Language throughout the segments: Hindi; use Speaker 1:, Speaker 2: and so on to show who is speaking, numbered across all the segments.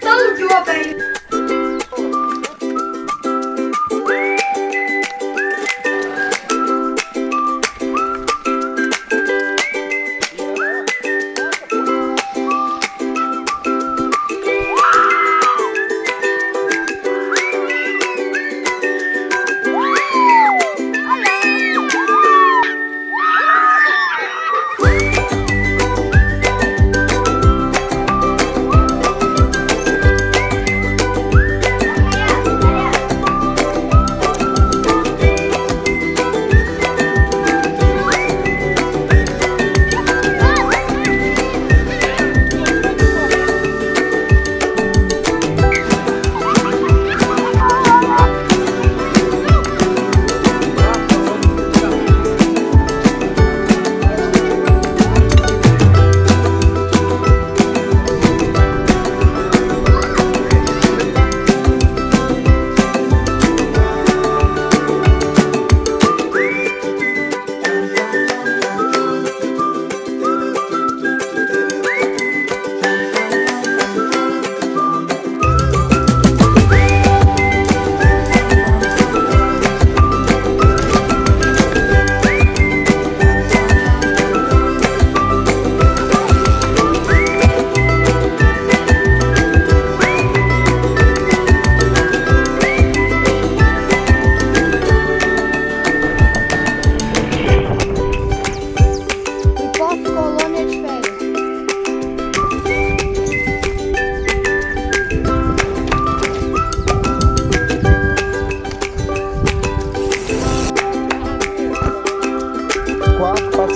Speaker 1: Todo dia, velho.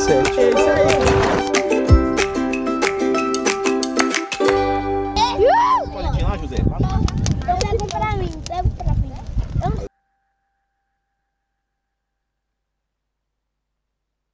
Speaker 2: research.